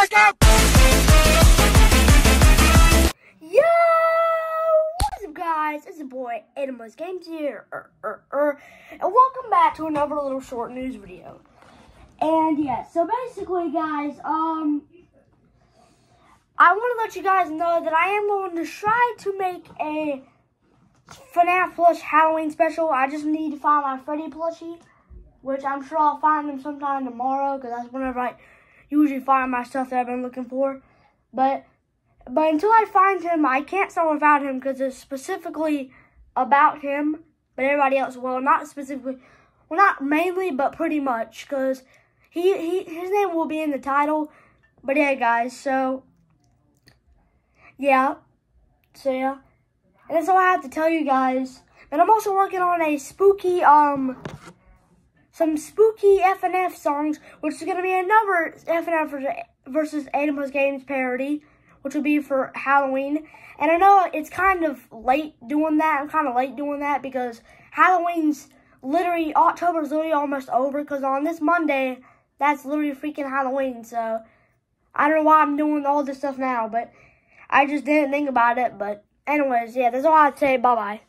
Wake up! Yo! What's up, guys? It's your boy, AydenPlayz Games here, er, er, er, and welcome back to another little short news video. And yeah, so basically, guys, um, I want to let you guys know that I am going to try to make a FNAF plush Halloween special. I just need to find my Freddy plushie, which I'm sure I'll find him sometime tomorrow, because that's whenever I usually find my stuff that I've been looking for. But but until I find him, I can't start without him because it's specifically about him. But everybody else, well, not specifically, well, not mainly, but pretty much because he, he his name will be in the title. But yeah, guys, so yeah, so yeah, and that's all I have to tell you guys. And I'm also working on a spooky um some spooky FNF songs, which is gonna be another FNF versus AydenPlayz Games parody which will be for Halloween. And I know it's kind of late doing that. I'm kind of late doing that because Halloween's literally, October's literally almost over because on this Monday, that's literally freaking Halloween. So I don't know why I'm doing all this stuff now, but I just didn't think about it. But anyways, yeah, that's all I'd say. Bye-bye.